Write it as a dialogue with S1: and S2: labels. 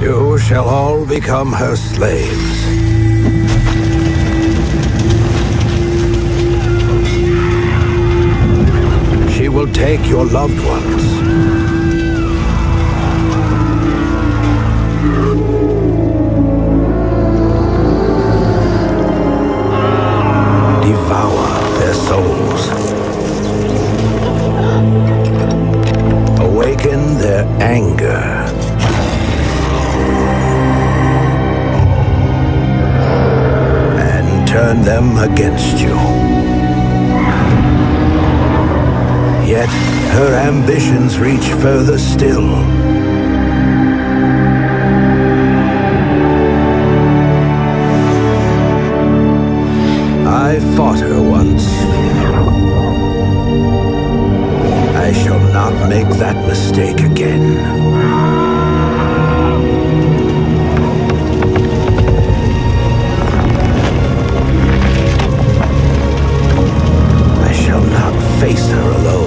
S1: You shall all become her slaves. She will take your loved ones. Turn them against you. Yet her ambitions reach further still. I fought her once. I shall not make that mistake again. face her alone.